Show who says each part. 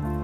Speaker 1: Bye.